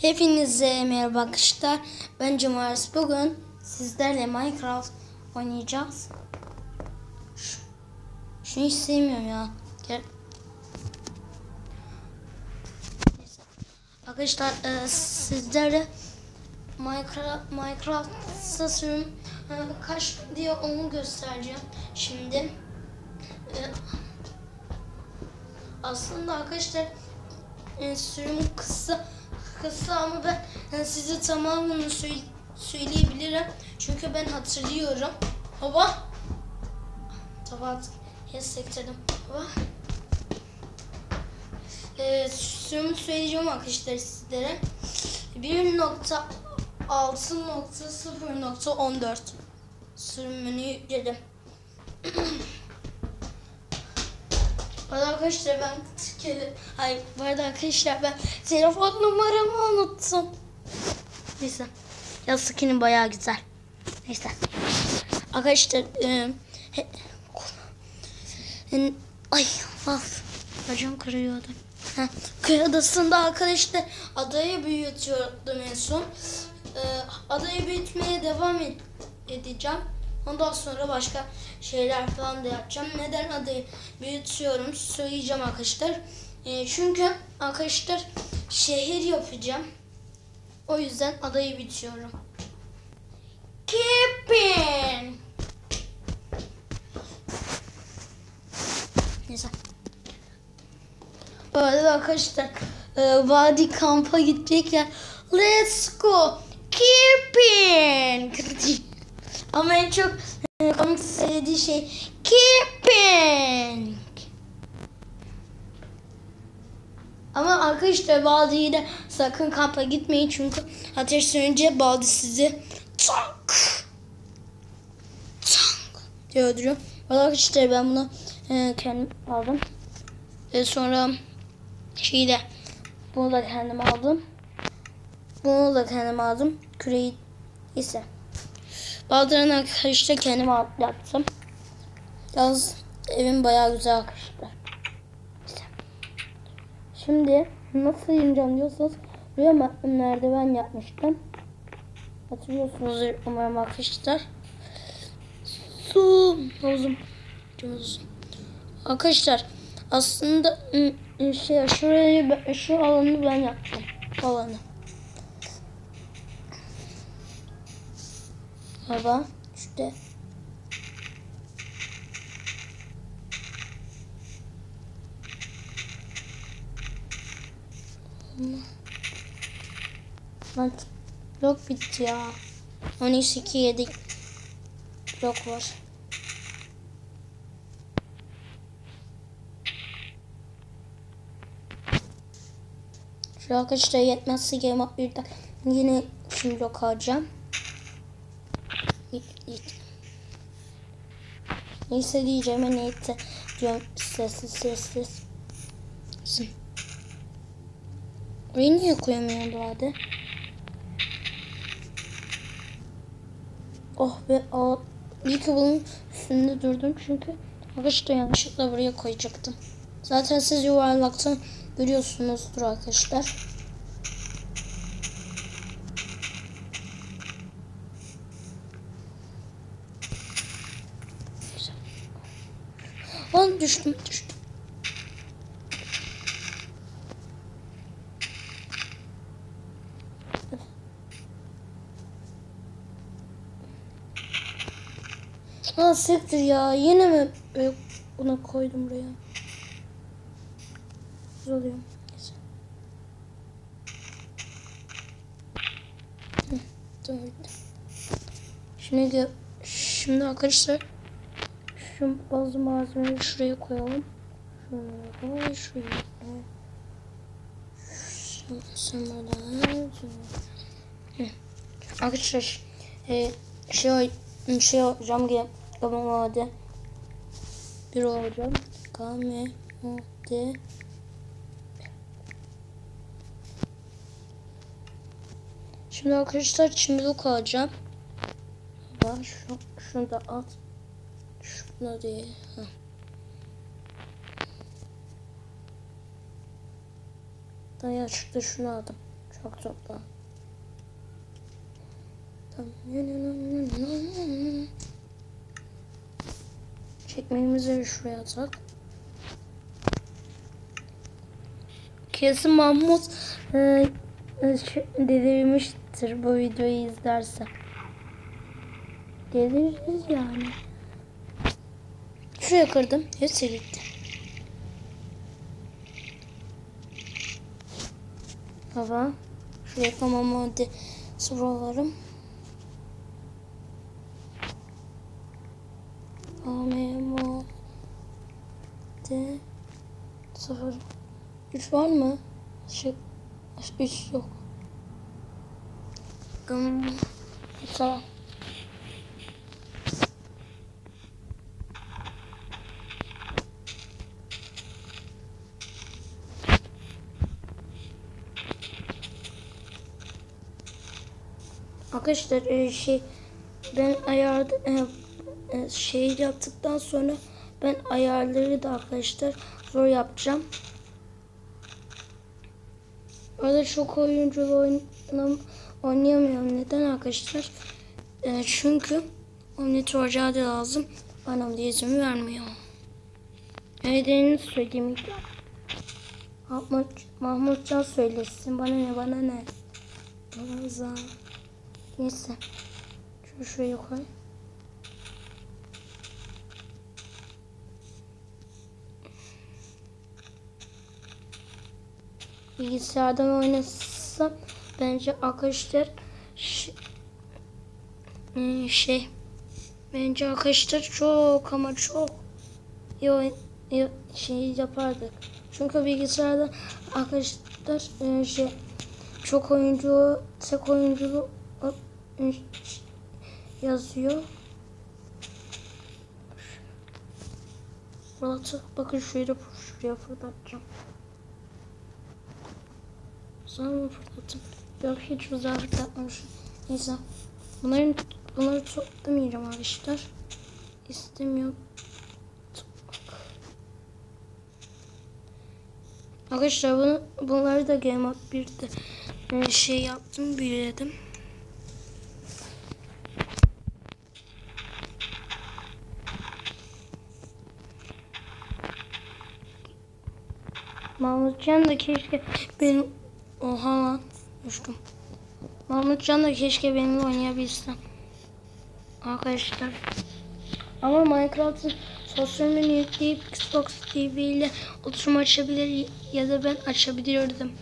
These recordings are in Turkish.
Hepinize merhaba arkadaşlar. Ben Cumartesi. Bugün sizlerle Minecraft oynayacağız. Şu- Şunu hiç sevmiyorum ya. Gel. Arkadaşlar e, sizlere Minecraft Minecraft'ta sürüm e, kaç diye onu göstereceğim. Şimdi e, aslında arkadaşlar e, sürüm kısa kısa ama ben e, size tamamını söyle- söyleyebilirim. Çünkü ben hatırlıyorum. Baba. Tamam. Yes sektirdim. Baba. E, sürümü söyleyeceğim arkadaşlar sizlere. 1.6.0.14 sürümünü yükledim. Bu arkadaşlar ben kele... Hayır bu arada arkadaşlar ben telefon numaramı unuttum. Neyse. Ya skin'im bayağı güzel. Neyse. Arkadaşlar ay of bacağım kırıyordu. Ha, köy adasında arkadaşlar adayı büyütüyordum en son. Adayı büyütmeye devam ed- edeceğim. Ondan sonra başka şeyler falan da yapacağım. Neden adayı büyütüyorum söyleyeceğim arkadaşlar. E, çünkü arkadaşlar şehir yapacağım. O yüzden adayı büyütüyorum. Keeping. Neyse. Arada arkadaşlar e, vadi kampa gidecekler. Let's go. Keeping. Ama en çok e, komik söylediği şey keeping. Ama arkadaşlar Baldi'yle sakın kampa gitmeyin çünkü ateş sönünce Baldi sizi tak tak diye öldürüyor. Arkadaşlar ben bunu e, kendim aldım. E, sonra şeyi de bunu da kendim aldım. Bunu da kendim aldım. Küreği ise. Bazılarını arkadaşlar kendim al- yaptım. Yalnız evim bayağı güzel arkadaşlar. Şimdi nasıl ineceğim diyorsanız buraya merdiven yapmıştım. Hatırlıyorsunuz umarım arkadaşlar. Su havuzum. Arkadaşlar aslında ı, ı, şey şurayı şu alanı ben yaptım. Alanı. Baba işte Lan blok bitti ya. 12 2 7 blok var. Şu arkadaşlar yetmezse game yine şimdi blok alacağım. Neyse diyeceğim neyse diyorum sessiz sessiz. Sim. Orayı niye koyamıyorum hadi? Oh be aa, iyi ki bunun üstünde durdum çünkü arkadaşlar yanlışlıkla buraya koyacaktım. Zaten siz yuvarlaktan görüyorsunuzdur arkadaşlar. Lan düştüm düştüm. Aa siktir ya. Yine mi buna koydum buraya? Güzel oluyor. Neyse. Şimdi şimdi arkadaşlar şu bazı malzemeleri şuraya koyalım. Şuraya koy, şuraya koy. Hı. Arkadaşlar e, şey şey olacağım ki Gamade bir olacağım. Gamade Şimdi arkadaşlar çimdik alacağım. Bak şu, şunu da at. Değil. Heh. Ben yanlışlıkla şunu aldım. Çok topla. Çekmeğimizi şuraya atak. Kesin Mahmut e, e, şey- delirmiştir bu videoyu izlerse. Deliririz yani. Şuraya kırdım. Hepsi gitti. Baba. Şuraya tamam hadi sıralarım. Amemo de sıfır. Üç var mı? Şey, üç yok. Gım. Tamam. Arkadaşlar e, şey ben ayarda e, e, şey yaptıktan sonra ben ayarları da arkadaşlar zor yapacağım. Orada çok oyunculu oynam, oynayamıyorum. Neden arkadaşlar? E, çünkü Omnitor Cade lazım. Bana da izin vermiyor. Nedenini söyleyeyim. Mahmut, Mahmutcan söylesin. Bana ne bana ne. Bana zaman. Neyse. Şunu şuraya koy. Bilgisayardan oynasam bence arkadaşlar hmm, şey bence arkadaşlar çok ama çok iyi iyi şey yapardık. Çünkü bilgisayarda arkadaşlar e, şey çok oyuncu tek oyunculu e, yazıyor. Burası bakın şuraya şuraya fırlatacağım. Sonra mı fırlattım? Yok hiç uzağa fırlatmamışım. Neyse. Bunların bunları toplamayacağım arkadaşlar. İstemiyorum. Arkadaşlar bunu, bunları da Game Up 1'de e, şey yaptım, büyüledim. Mahmutcan da keşke benim... Oha lan. Düştüm. Mahmutcan da keşke benimle oynayabilsem. Arkadaşlar. Ama Minecraft'ın sosyal menü yükleyip Xbox TV ile oturum açabilir ya da ben açabilirdim.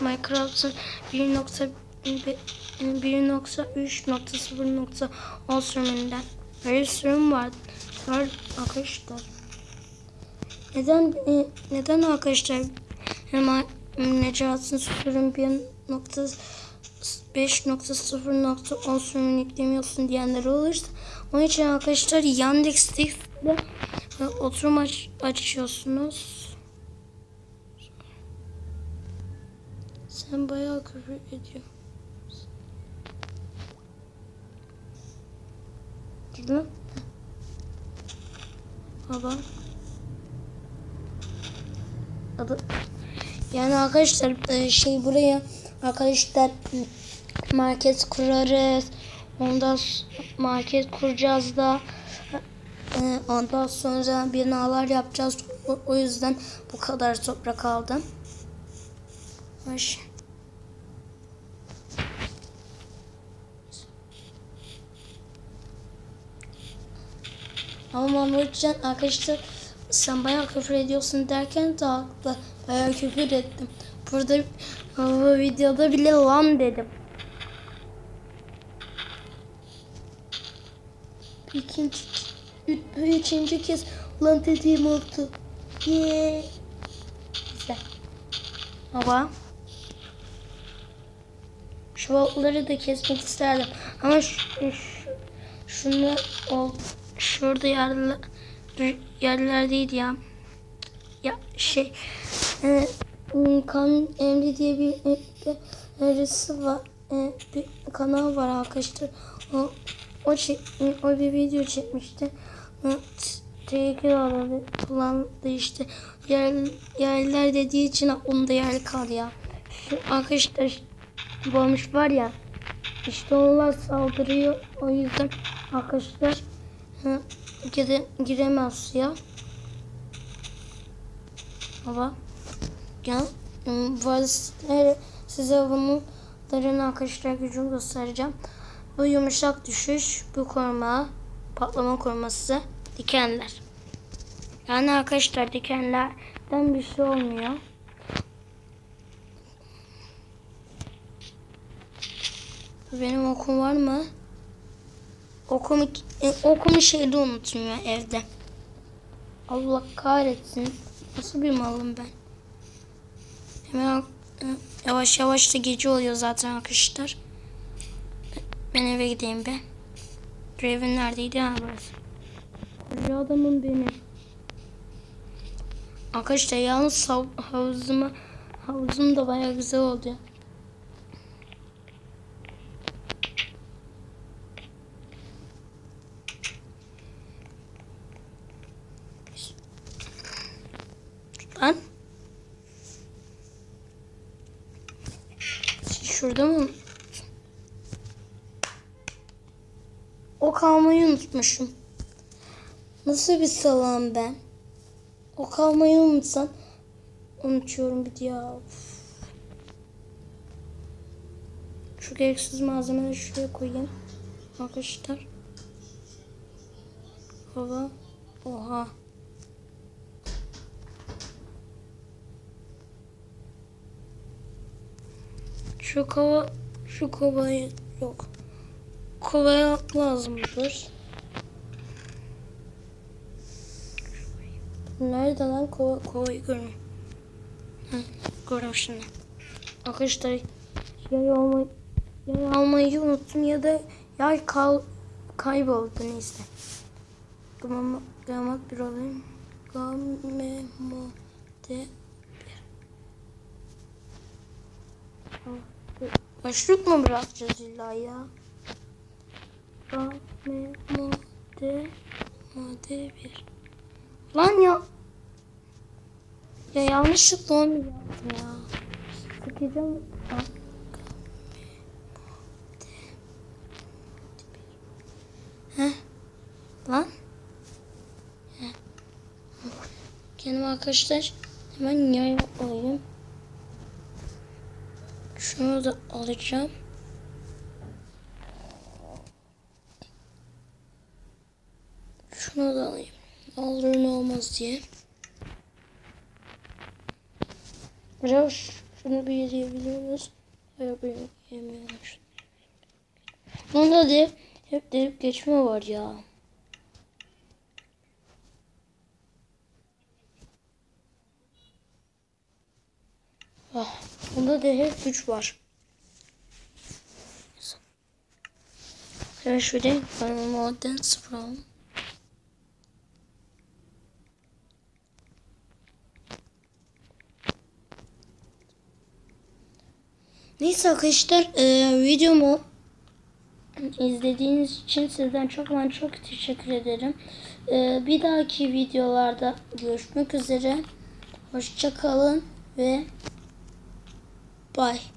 Minecraft'ın 1.1.3.0.10 sürümünden. Böyle sürüm. Var arkadaşlar. Neden e, neden arkadaşlar hemen Necat'ın sürüm 1.5.0.10 sürümünü yüklemiyorsun diyenler olursa onun için arkadaşlar Yandex ile oturum aç, açıyorsunuz. Sen bayağı küfür ediyorsun. Gidin lan. Baba. Yani arkadaşlar e, şey buraya arkadaşlar market kurarız. Ondan market kuracağız da e, ondan sonra binalar yapacağız. O, yüzden bu kadar toprak aldım. Hoş. Ama Mahmutcan arkadaşlar sen bayağı küfür ediyorsun derken de haklı. Bayağı küfür ettim. Burada bu videoda bile lan dedim. İkinci, üç, üçüncü kez lan dediğim oldu. Yeee. Güzel. Baba. Şu otları da kesmek isterdim. Ama şu, şu, şunu ol, şurada yerler, yerlerdeydi ya. Ya şey e, kan emri diye bir birisi var. E, bir kanal var arkadaşlar. O o çek, o bir video çekmişti. E, Tehlikeli alanı kullandı işte. Yer, yerler dediği için aklımda yer kaldı ya. Şu arkadaşlar bulmuş var ya işte onlar saldırıyor. O yüzden arkadaşlar gire, giremez suya. Ama gel arada size, size bunların arkadaşlar gücünü göstereceğim. Bu yumuşak düşüş, bu koruma, patlama koruması, dikenler. Yani arkadaşlar dikenlerden bir şey olmuyor. Benim okum var mı? Okumu, e, okumu şeyde unuttum ya evde. Allah kahretsin. Nasıl bir malım ben? Hemen e, yavaş yavaş da gece oluyor zaten arkadaşlar. Ben eve gideyim be. Evin neredeydi ha burası. Koca adamım benim. Arkadaşlar yalnız hav- havuzuma havuzum da bayağı güzel oldu. Lan. Şurada mı? O kalmayı unutmuşum. Nasıl bir salam ben? O kalmayı unutsam unutuyorum bir ya. Üf. Şu gereksiz malzemeleri şuraya koyayım. Arkadaşlar. Hava. Oha. Şu kova, şu kovayı yok. Kovaya lazımdır. Nerede lan kova, kovayı. Hı, gördüm şimdi. Arkadaşlar yay almayı, yay almayı unuttum ya da yay kal, kayboldu neyse. Gamma bir olayım. Gamma de Başlık mı bırakacağız illa ya? Gamma de madde bir. Lan ya. Ya yanlışlıkla onu yaptım ya. Sıkacağım. Bak. Heh. Lan. Heh. Kendim arkadaşlar hemen yay alayım. Şunu da alacağım. Şunu da alayım. Olur ne olmaz diye. Ş- şunu bir yiyebiliyor muyuz? Hayır yemiyorum şunu. Bunda da hep delip geçme var ya. Bunda da hep güç var. Hemen şöyle modern sıfır alalım. Neyse arkadaşlar e, videomu izlediğiniz için sizden çok ama çok teşekkür ederim. E, bir dahaki videolarda görüşmek üzere. Hoşça kalın ve bye.